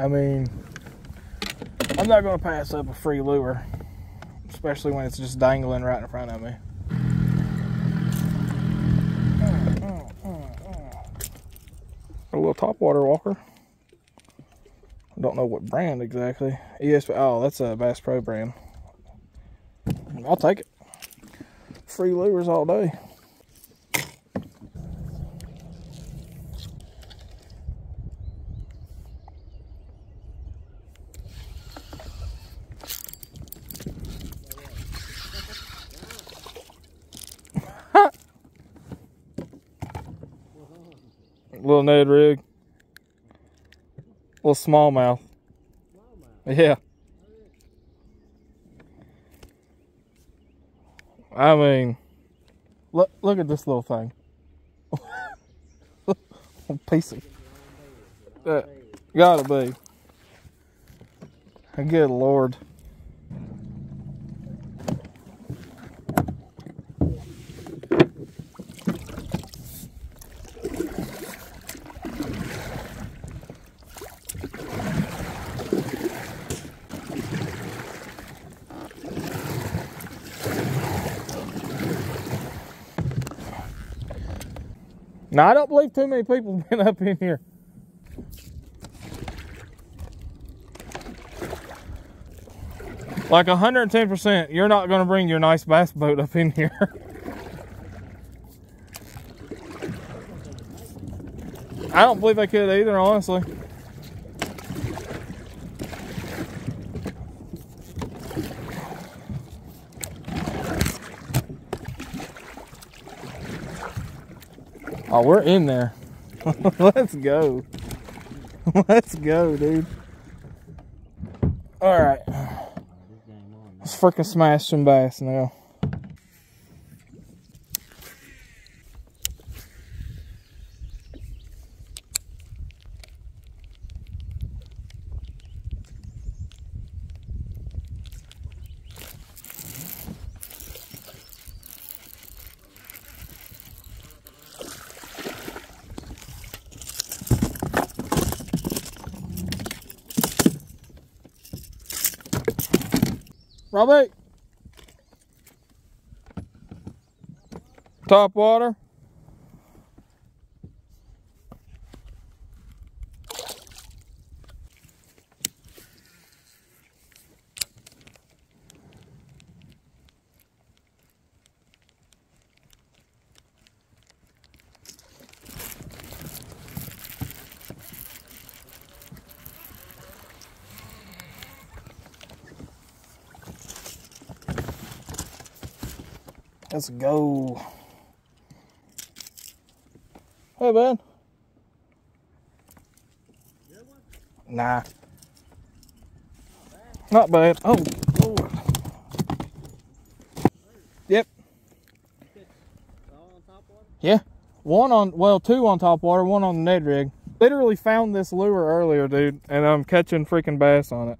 I mean, I'm not going to pass up a free lure, especially when it's just dangling right in front of me. A little topwater walker. I don't know what brand exactly. Yes, oh, that's a Bass Pro brand. I'll take it. Free lures all day. Little Ned rig. Little smallmouth. Yeah. I mean, look look at this little thing. piece of that gotta be. Good lord. Now, I don't believe too many people have been up in here. Like 110%, you're not going to bring your nice bass boat up in here. I don't believe I could either, honestly. Oh, we're in there. Let's go. Let's go, dude. All right. Let's freaking smash some bass now. Robbie. Top water. Let's go. Hey, man. Nah. Not bad. Oh, Lord. Yep. Yeah. One on, well, two on top water, one on the Ned rig. Literally found this lure earlier, dude, and I'm catching freaking bass on it.